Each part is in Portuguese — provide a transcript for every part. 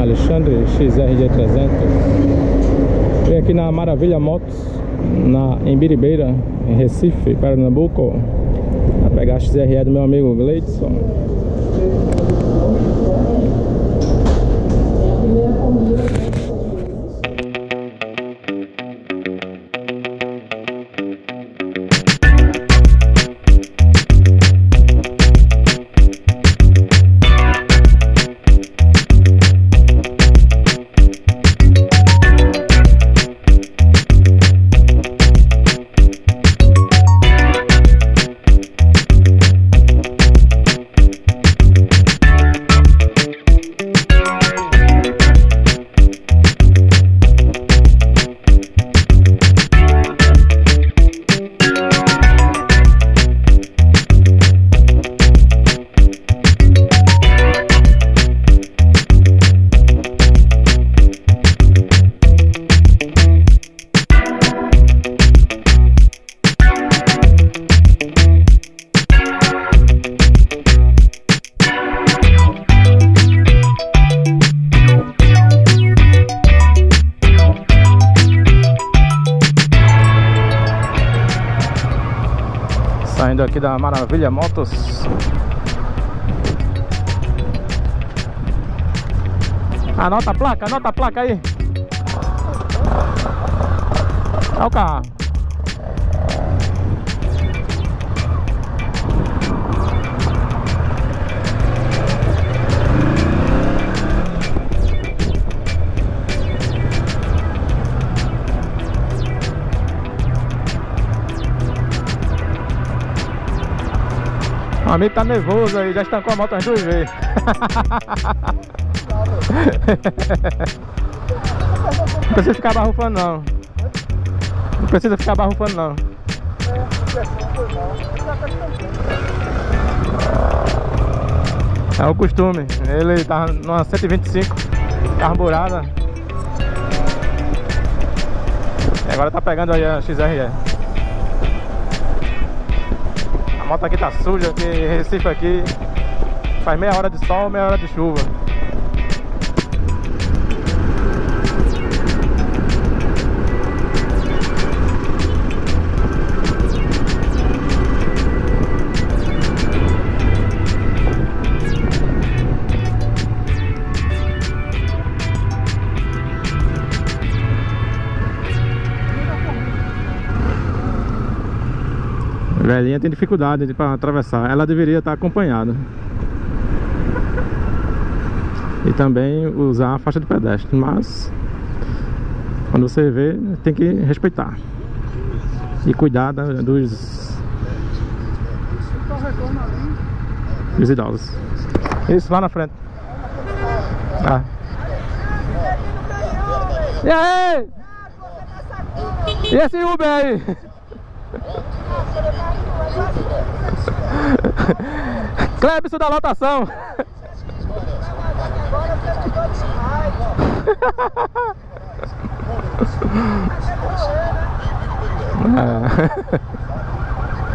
Alexandre XRG300 Vem aqui na Maravilha Motos na, Em Biribeira, em Recife, Pernambuco Vai pegar a XRE do meu amigo Gleidson aqui da Maravilha Motos. Anota a placa, anota a placa aí. Olha o carro O amigo tá nervoso aí, já estancou a moto as duas vezes. Não precisa ficar barrufando não. Não precisa ficar barrufando não. É o costume. Ele tá numa 125 carburada. E agora tá pegando aí a XRE. A moto aqui tá suja, que Recife aqui faz meia hora de sol, meia hora de chuva. Velhinha tem dificuldade para atravessar. Ela deveria estar acompanhada. E também usar a faixa de pedestre. Mas quando você vê, tem que respeitar. E cuidar da- dos, dos idosos. Isso lá na frente. Ah. E aí? E esse Uber aí? Clebson da lotação.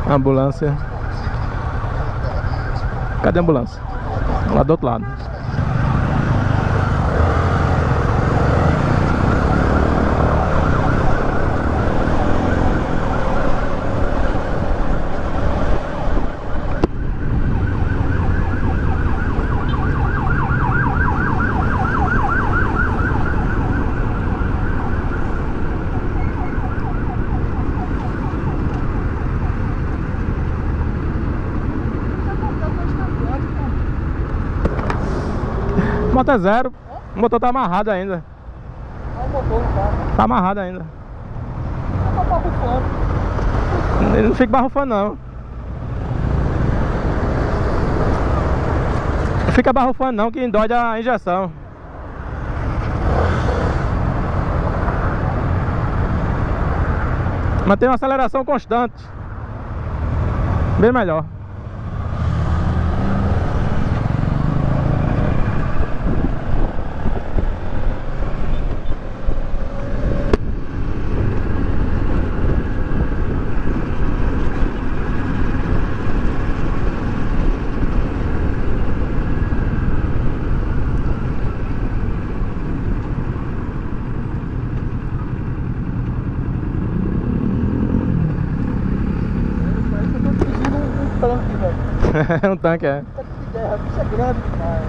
É. Ambulância. Cadê a ambulância? Lá do outro lado. O motor é zero. O motor tá amarrado ainda. Olha o motor. Tá amarrado ainda. Tá barrufando. Ele não fica barrufando não. Não fica barrufando não, que dói a injeção. Mantém uma aceleração constante. Bem melhor. Um tanque, é. Tanque de guerra, bicho é grande demais.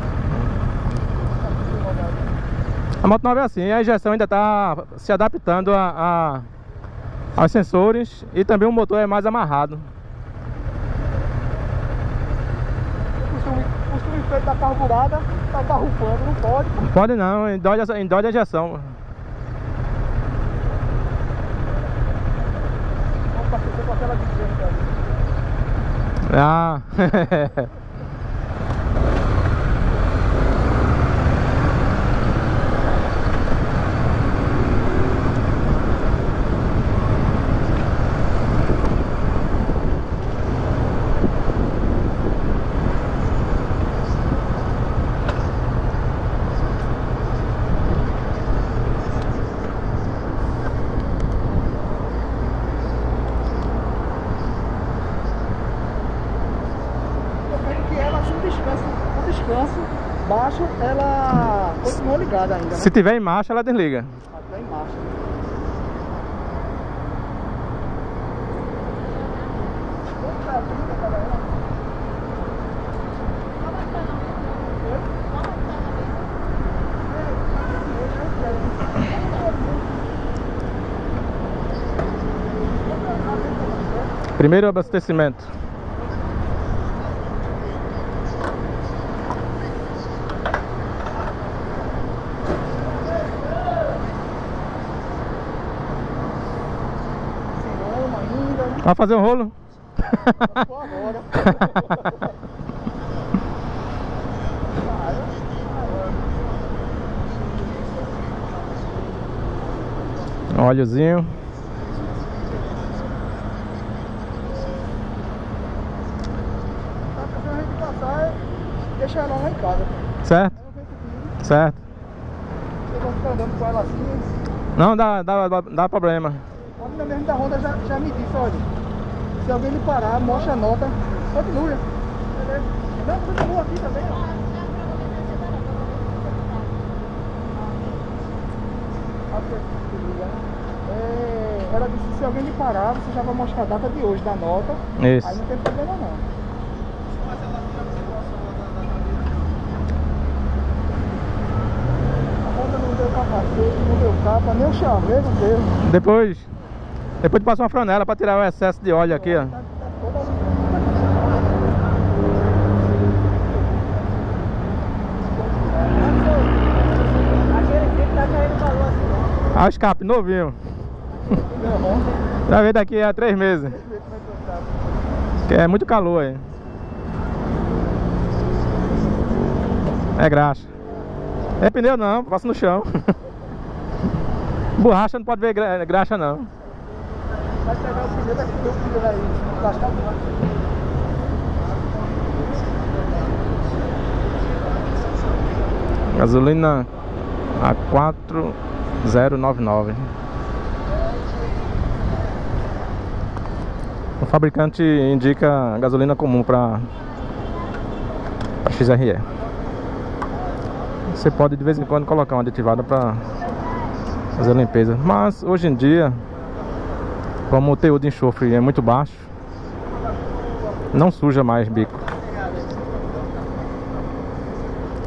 A moto nova é assim, a injeção ainda está se adaptando a, a- aos sensores e também o motor é mais amarrado. O costume, feito da carburada, tá barrufando, não pode. Pode não, endóide, a- endóide a injeção. Vamos parecer com aquela de frente ali. Ah, Eu vejo que ela, assim, descanso, o descanso baixo, ela continua ligada ainda, né? se tiver em marcha, ela desliga. Até em marcha. Primeiro abastecimento. Cinema ainda, Vai fazer um rolo? Agora. Óleozinho. Deixar ela lá em casa. Certo? Certo. eu vou ficar andando com ela assim. Não, dá, dá, dá, dá problema. Menina mesmo da Honda já, já me disse, olha, se alguém lhe parar, mostra a nota, continua. Não, continua aqui também, ó. É, ela disse, se alguém lhe parar, você já vai mostrar a data de hoje da nota. Isso. Aí não tem problema não. Não deu capacete, não deu capa, nem o chaveiro deu. Depois, depois passa uma franela para tirar o excesso de óleo aqui, ó. Ah, o escape novinho. Já ver daqui a três meses. Que é muito calor aí. É graxa. É pneu não, passa no chão. Borracha não pode ver gra- graxa não. Vai pegar o pneu, vai ter o pneu aí. Lascar Gasolina a 4099. O fabricante indica gasolina comum para XRE. Você pode de vez em quando colocar uma aditivada para fazer a limpeza, mas hoje em dia, como o teor de enxofre é muito baixo, não suja mais bico.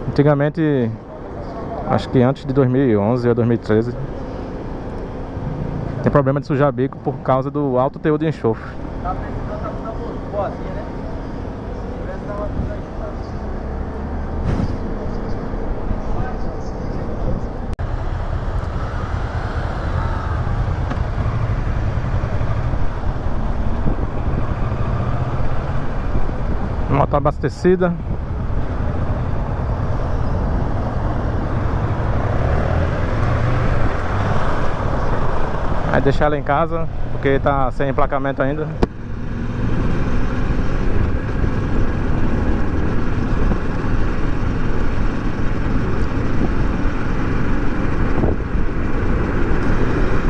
Antigamente, acho que antes de 2011 ou 2013, tem problema de sujar bico por causa do alto teor de enxofre. boazinha, né? Moto abastecida. Vai deixar ela em casa, porque tá sem emplacamento ainda.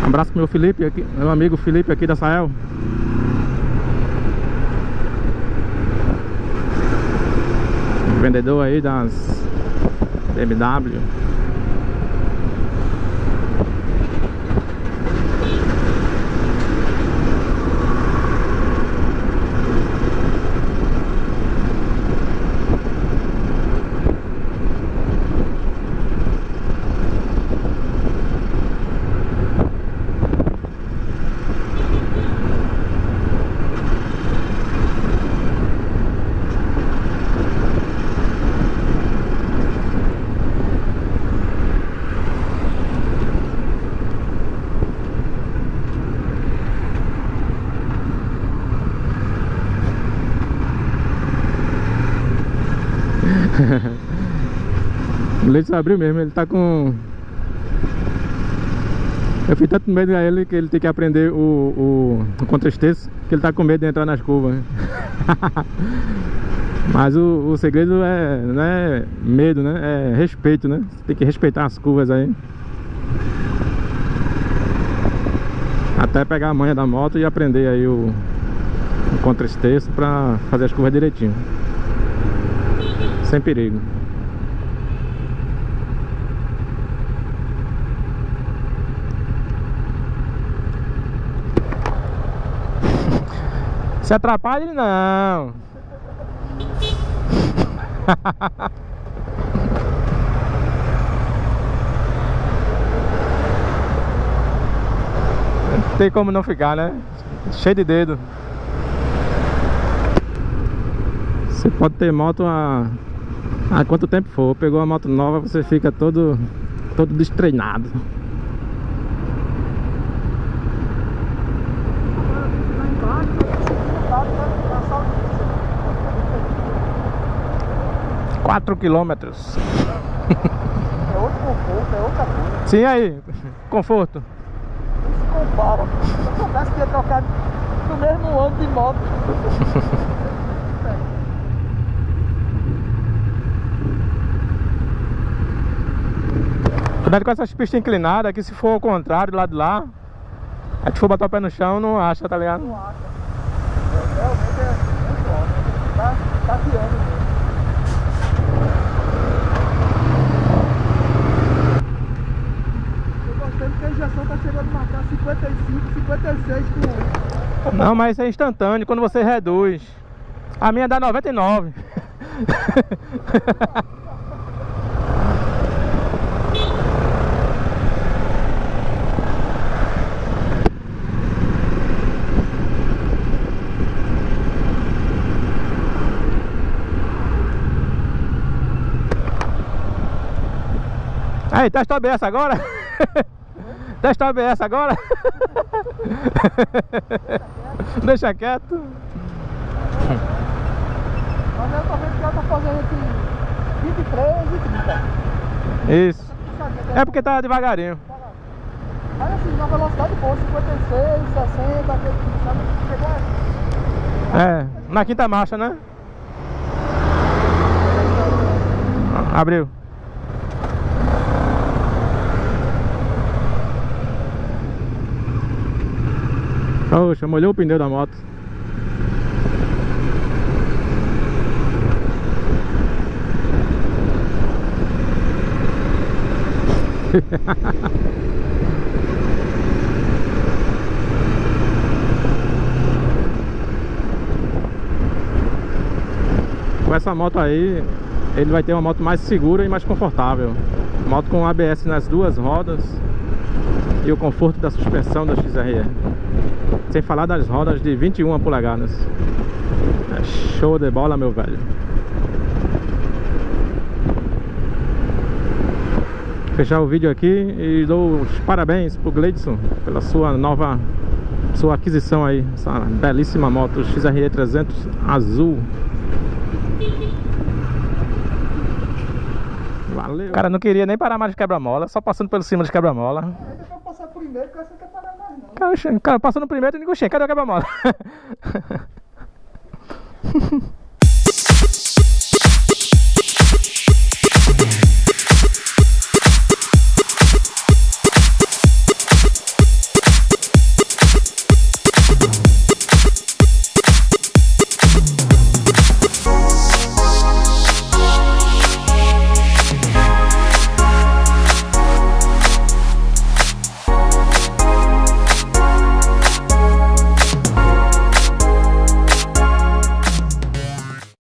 Um abraço pro meu Felipe aqui, meu amigo Felipe aqui da Sael. Vendedor aí das BMW. o leite abriu mesmo, ele tá com... Eu fiz tanto medo a ele que ele tem que aprender o, o, o contra-esteço, que ele tá com medo de entrar nas curvas. Mas o, o segredo é, não é medo, né? É respeito, né? Você tem que respeitar as curvas aí. Até pegar a manha da moto e aprender aí o, o contra-esteço pra fazer as curvas direitinho. Sem perigo. Se atrapalha ele não. Não tem como não ficar, né? Cheio de dedo. Você pode ter moto a, a quanto tempo for. Pegou a moto nova, você fica todo, todo destreinado. Quatro quilômetros. É outro conforto, é outra coisa. Sim, aí. Conforto. Não se compara. Se eu soubesse que ia trocar no mesmo ano de moto. Cuidado com essas pistas inclinadas, que se for ao contrário, do lado de lá, a gente for botar o pé no chão, não acha, tá ligado? Não acha. Realmente é muito alto. Tá, tá tirando mesmo. Que a injeção tá chegando a marcar 55, 56 com Não, mas isso é instantâneo, quando você reduz. A minha dá 99. Aí, testa o ABS agora? Testa o ABS agora? Deixa quieto. Mas eu tô vendo que ela tá fazendo entre 23 e 30. Isso. É porque tá devagarinho. Mas assim, na velocidade boa, 56, 60, aquele, sabe? Chegou a... É, na quinta marcha, né? Abriu. Poxa, molhou o pneu da moto. Com essa moto aí, ele vai ter uma moto mais segura e mais confortável. Moto com ABS nas duas rodas e o conforto da suspensão da XRE. Sem falar das rodas de 21 polegadas. É show de bola, meu velho. Fechar o vídeo aqui e dou os parabéns pro Gleidson pela sua nova sua aquisição aí, essa belíssima moto XRE 300 azul. Valeu. O cara não queria nem parar mais de quebra-mola, só passando pelo cima de quebra-mola. Ainda pra passar primeiro, que essa não quer parar mais não. Cara, passou no primeiro, e nego chega. Cadê o quebra-mola?